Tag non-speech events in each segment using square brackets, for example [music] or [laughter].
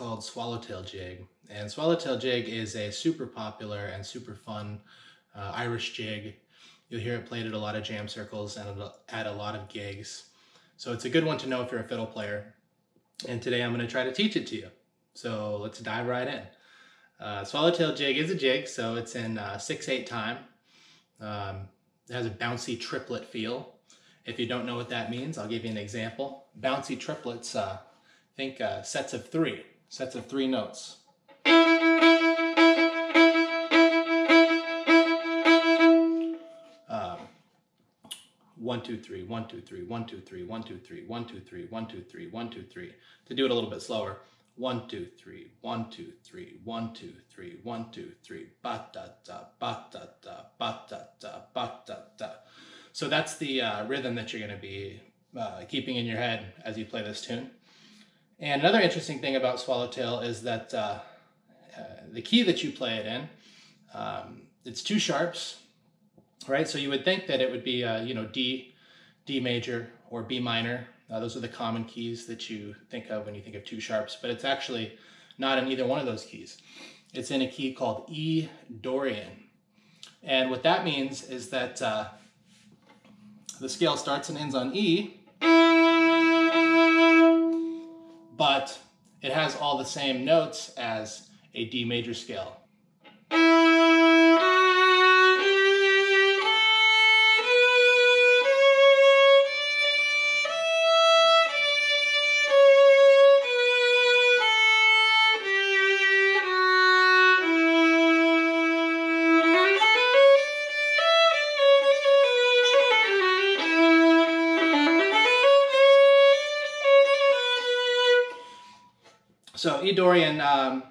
Called Swallowtail Jig, and Swallowtail Jig is a super popular and super fun uh, Irish jig. You'll hear it played at a lot of jam circles and at a lot of gigs. So it's a good one to know if you're a fiddle player. And today I'm going to try to teach it to you. So let's dive right in. Uh, Swallowtail Jig is a jig, so it's in 6-8 uh, time. Um, it has a bouncy triplet feel. If you don't know what that means, I'll give you an example. Bouncy triplets, uh, think uh, sets of three, sets of three notes. Um, one, two, three, one, two, three, one, two, three, one, two, three, one, two, three, one, two, three, one, two, three. To do it a little bit slower. One, two, three, one, two, three, one, two, three, one, two, three, ba da da, ba da da, ba da da, ba da da. So that's the uh, rhythm that you're going to be uh, keeping in your head as you play this tune. And another interesting thing about Swallowtail is that uh, uh, the key that you play it in, um, it's two sharps, right? So you would think that it would be, uh, you know, D, D major or B minor. Uh, those are the common keys that you think of when you think of two sharps, but it's actually not in either one of those keys. It's in a key called E Dorian. And what that means is that uh, the scale starts and ends on E, but it has all the same notes as a D major scale. So E Dorian, um,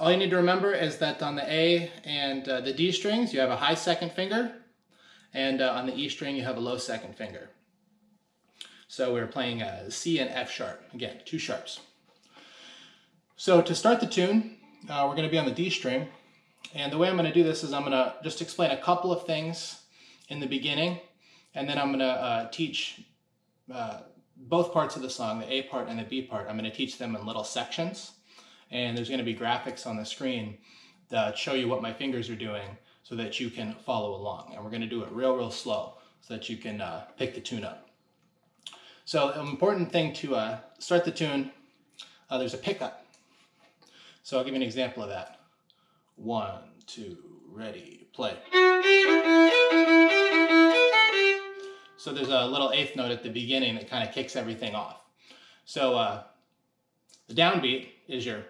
all you need to remember is that on the A and uh, the D strings, you have a high second finger, and uh, on the E string, you have a low second finger. So we're playing a C and F sharp, again, two sharps. So to start the tune, uh, we're gonna be on the D string, and the way I'm gonna do this is I'm gonna just explain a couple of things in the beginning, and then I'm gonna uh, teach uh, both parts of the song, the A part and the B part, I'm going to teach them in little sections. And there's going to be graphics on the screen that show you what my fingers are doing so that you can follow along. And we're going to do it real, real slow so that you can uh, pick the tune up. So an important thing to uh, start the tune, uh, there's a pickup. So I'll give you an example of that. One, two, ready, play. So there's a little eighth note at the beginning that kind of kicks everything off. So uh, the downbeat is your,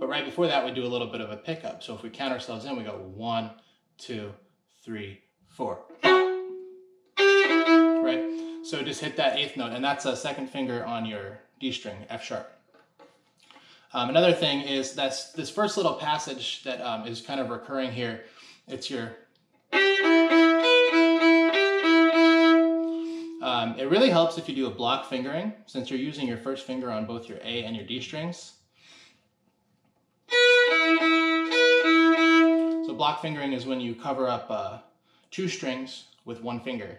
but right before that we do a little bit of a pickup. So if we count ourselves in, we go one, two, three, four. Right? So just hit that eighth note, and that's a second finger on your D string, F sharp. Um, another thing is that's this first little passage that um, is kind of recurring here. It's your Um, it really helps if you do a block fingering, since you're using your first finger on both your A and your D strings. So block fingering is when you cover up uh, two strings with one finger.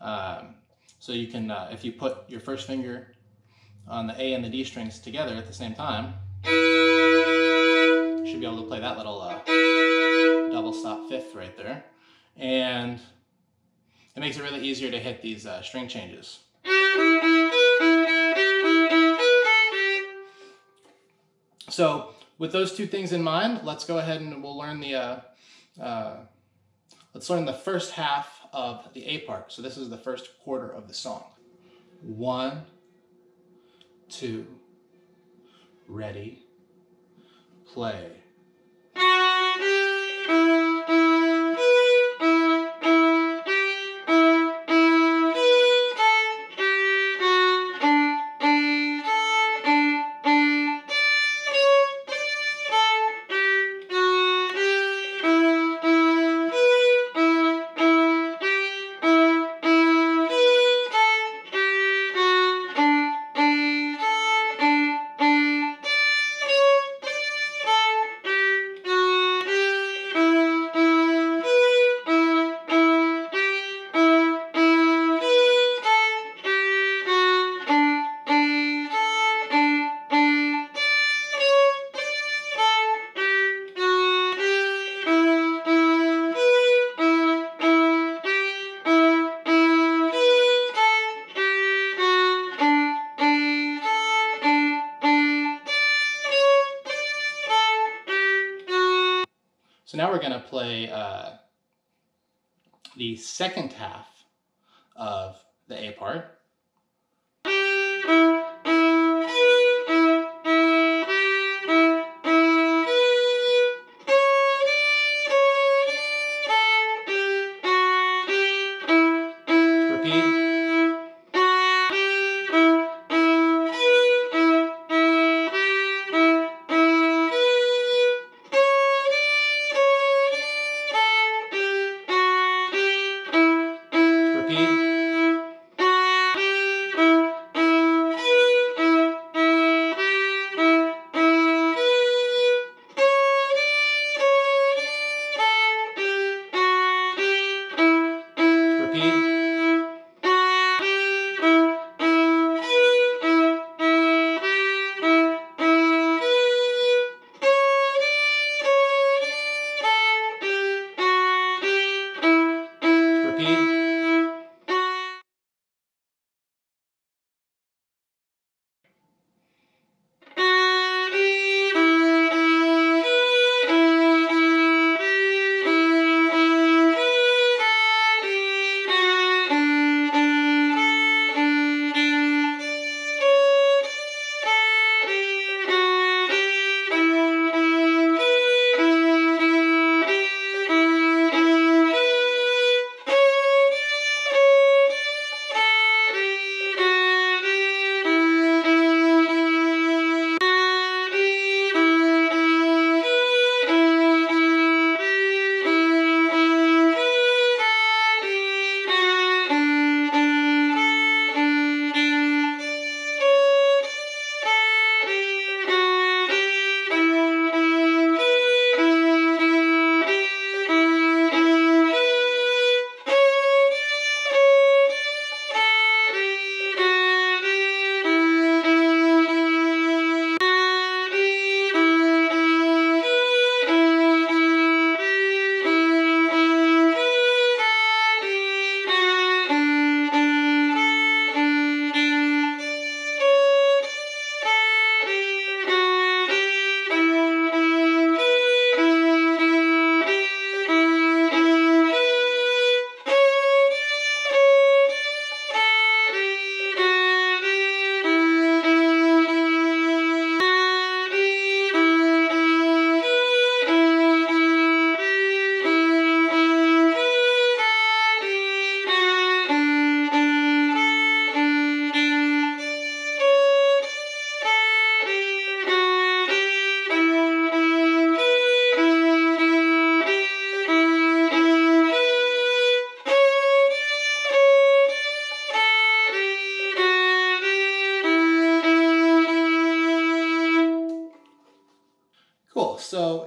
Um, so you can, uh, if you put your first finger on the A and the D strings together at the same time, you should be able to play that little uh, double stop fifth right there. And it makes it really easier to hit these uh, string changes. So with those two things in mind, let's go ahead and we'll learn the, uh, uh, let's learn the first half of the A part. So this is the first quarter of the song. One, two, ready, play. We're going to play uh, the second half of the A part.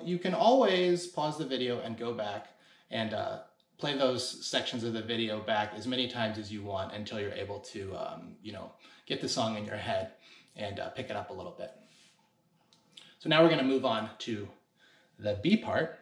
You can always pause the video and go back and uh, play those sections of the video back as many times as you want until you're able to, um, you know, get the song in your head and uh, pick it up a little bit. So now we're going to move on to the B part.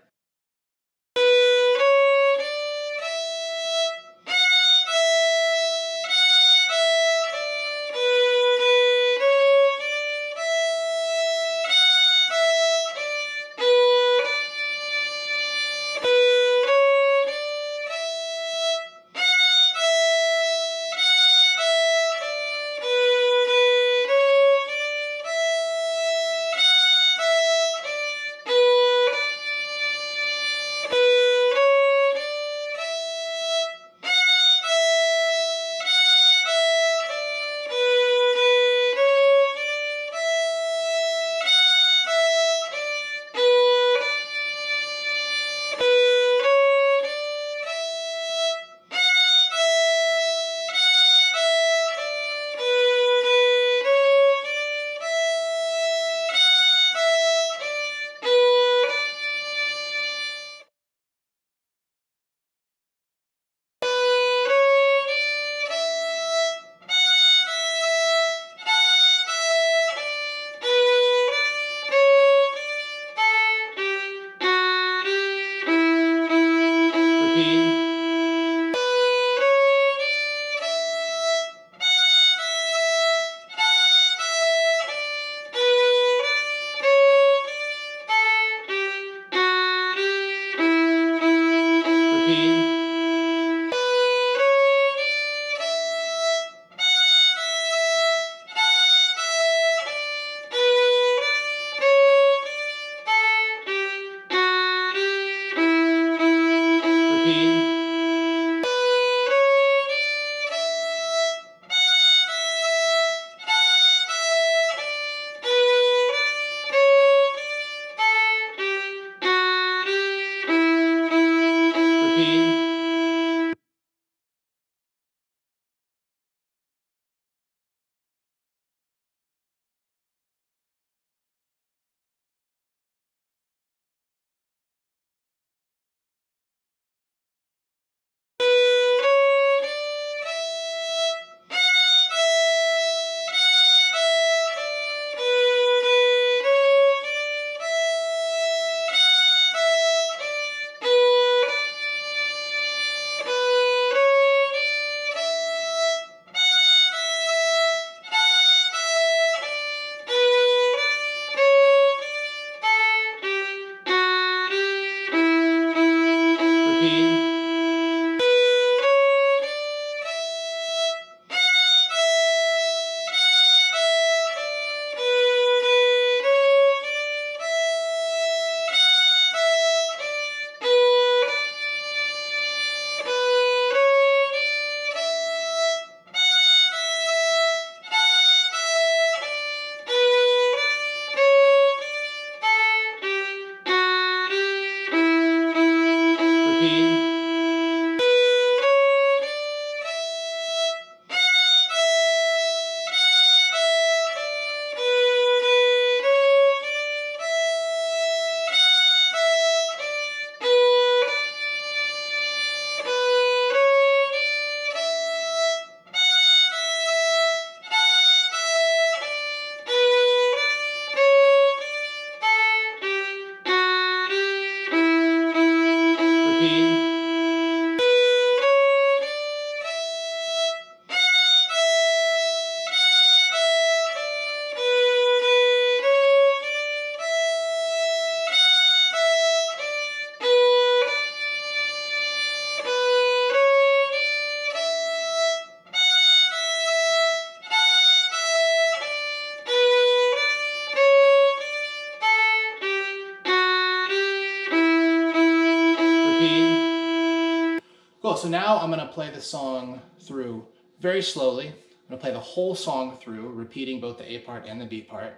So now I'm gonna play the song through very slowly. I'm gonna play the whole song through, repeating both the A part and the B part.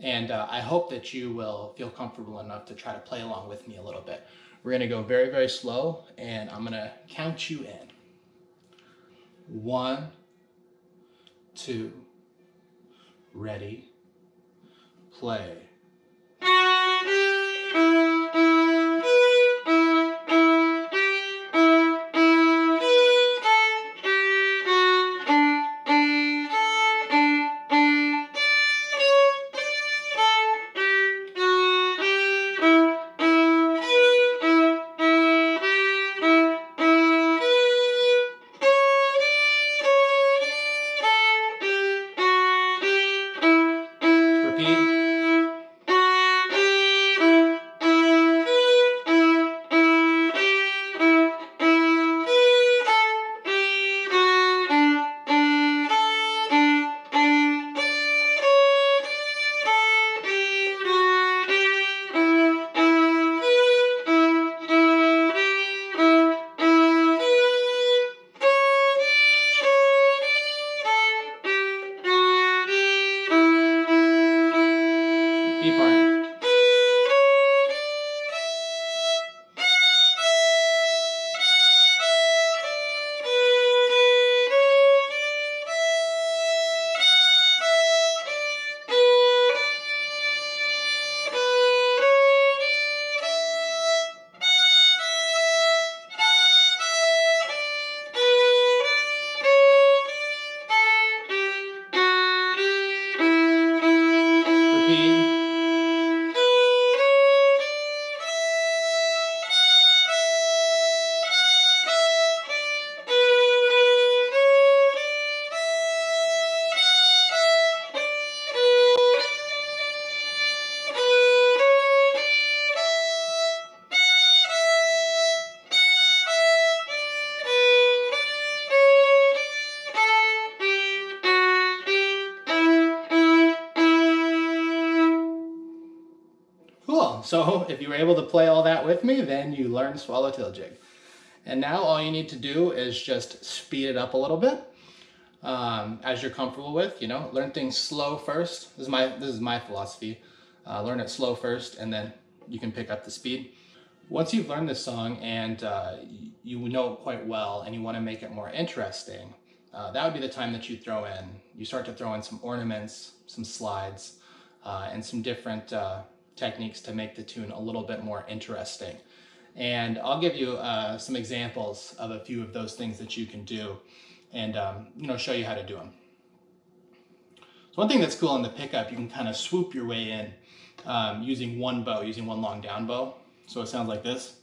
And uh, I hope that you will feel comfortable enough to try to play along with me a little bit. We're gonna go very, very slow, and I'm gonna count you in. One, two, ready, play. If you were able to play all that with me, then you learned swallowtail jig. And now all you need to do is just speed it up a little bit um, as you're comfortable with. You know, learn things slow first. This is my this is my philosophy. Uh, learn it slow first, and then you can pick up the speed. Once you've learned this song and uh, you know it quite well, and you want to make it more interesting, uh, that would be the time that you throw in. You start to throw in some ornaments, some slides, uh, and some different uh, techniques to make the tune a little bit more interesting. And I'll give you uh, some examples of a few of those things that you can do and um, you know show you how to do them. So one thing that's cool on the pickup, you can kind of swoop your way in um, using one bow, using one long down bow. So it sounds like this.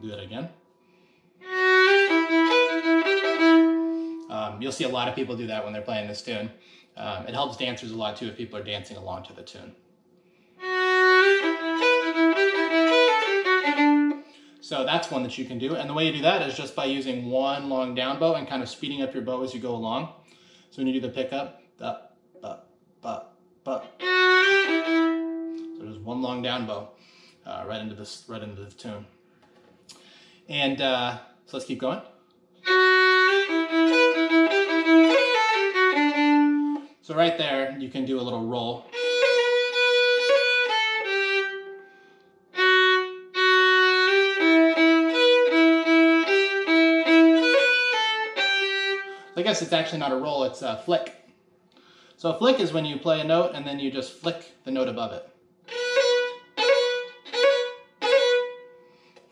Do that again. Um, you'll see a lot of people do that when they're playing this tune. Um, it helps dancers a lot too if people are dancing along to the tune. So that's one that you can do. And the way you do that is just by using one long down bow and kind of speeding up your bow as you go along. So when you do the pickup, da, ba, ba, ba. So there's one long down bow uh, right into this, right into the tune. And uh, so let's keep going. So right there, you can do a little roll. I guess it's actually not a roll, it's a flick. So a flick is when you play a note and then you just flick the note above it.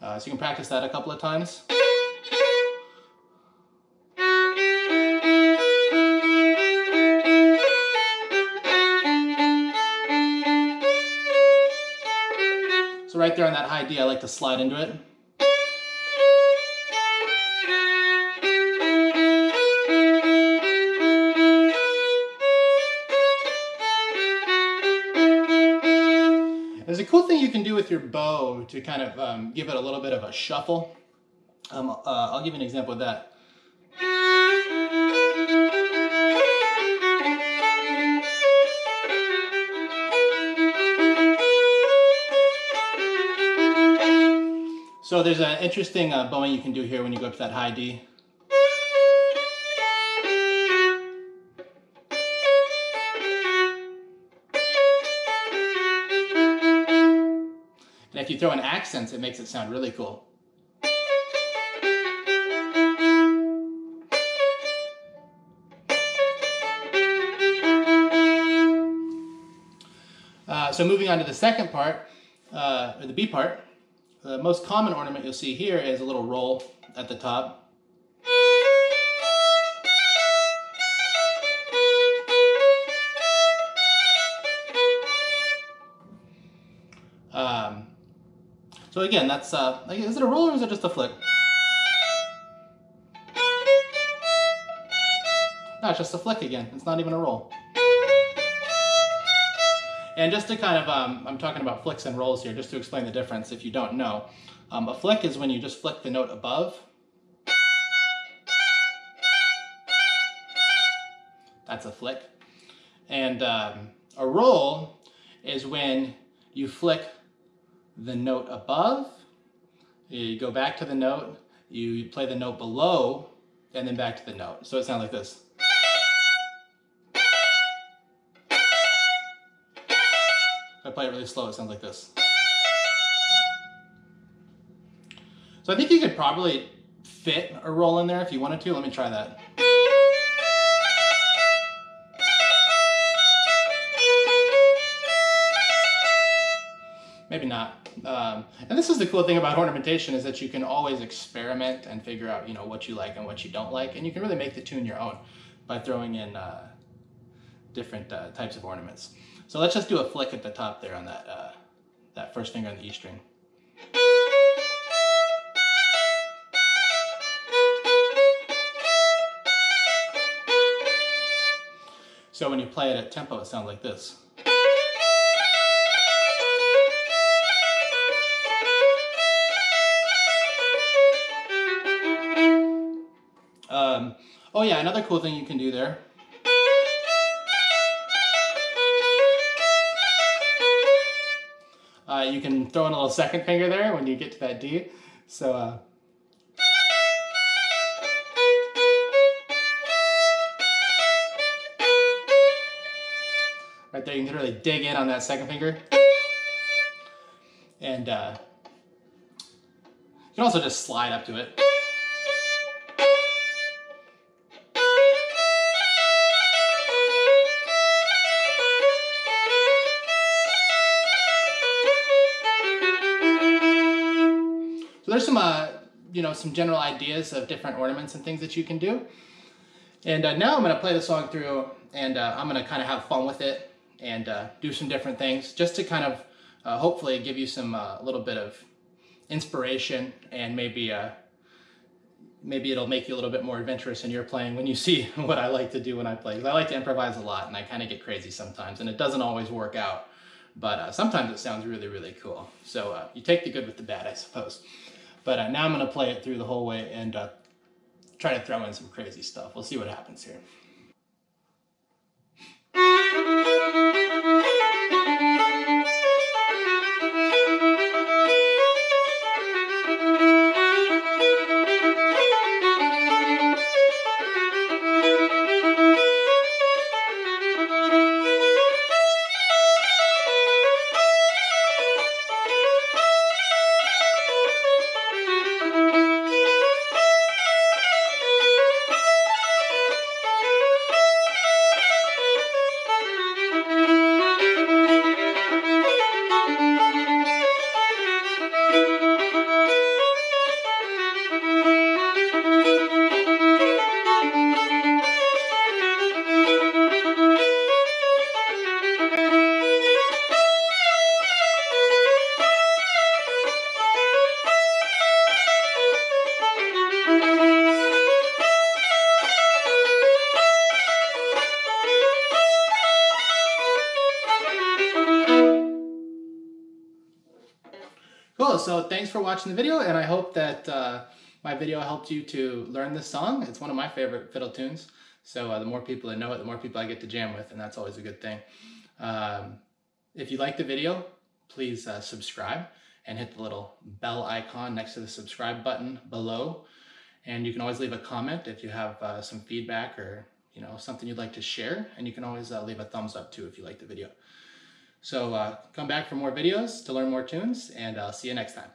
Uh, so you can practice that a couple of times. High D, I like to slide into it. There's a cool thing you can do with your bow to kind of um, give it a little bit of a shuffle. Um, uh, I'll give you an example of that. So there's an interesting uh, bowing you can do here when you go up to that high D. And if you throw in accents, it makes it sound really cool. Uh, so moving on to the second part, uh, or the B part, the most common ornament you'll see here is a little roll at the top. Um, so again, that's, uh, is it a roll or is it just a flick? No, it's just a flick again. It's not even a roll. And just to kind of, um, I'm talking about flicks and rolls here, just to explain the difference if you don't know. Um, a flick is when you just flick the note above. That's a flick. And um, a roll is when you flick the note above, you go back to the note, you play the note below, and then back to the note. So it sounds like this. Play it really slow, it sounds like this. So I think you could probably fit a roll in there if you wanted to. Let me try that. Maybe not. Um, and this is the cool thing about ornamentation is that you can always experiment and figure out, you know, what you like and what you don't like. And you can really make the tune your own by throwing in uh, different uh, types of ornaments. So let's just do a flick at the top there on that, uh, that first finger on the E string. So when you play it at tempo, it sounds like this. Um, oh yeah, another cool thing you can do there Uh, you can throw in a little second finger there when you get to that D. So, uh, right there, you can really dig in on that second finger. And uh, you can also just slide up to it. There's some, uh, you know, some general ideas of different ornaments and things that you can do. And uh, now I'm going to play the song through and uh, I'm going to kind of have fun with it and uh, do some different things just to kind of uh, hopefully give you some a uh, little bit of inspiration and maybe maybe it'll make you a little bit more adventurous in your playing when you [laughs] see what I like to do when I play. I like to improvise a lot and I kind of get crazy sometimes and it doesn't always work out, but uh, sometimes it sounds really, really cool. So uh, you take the good with the bad, I suppose. But uh, now I'm going to play it through the whole way and uh, try to throw in some crazy stuff. We'll see what happens here. so thanks for watching the video, and I hope that uh, my video helped you to learn this song. It's one of my favorite fiddle tunes, so uh, the more people that know it, the more people I get to jam with, and that's always a good thing. Um, if you like the video, please uh, subscribe and hit the little bell icon next to the subscribe button below. And you can always leave a comment if you have uh, some feedback or you know something you'd like to share. And you can always uh, leave a thumbs up too if you like the video. So uh, come back for more videos to learn more tunes, and I'll see you next time.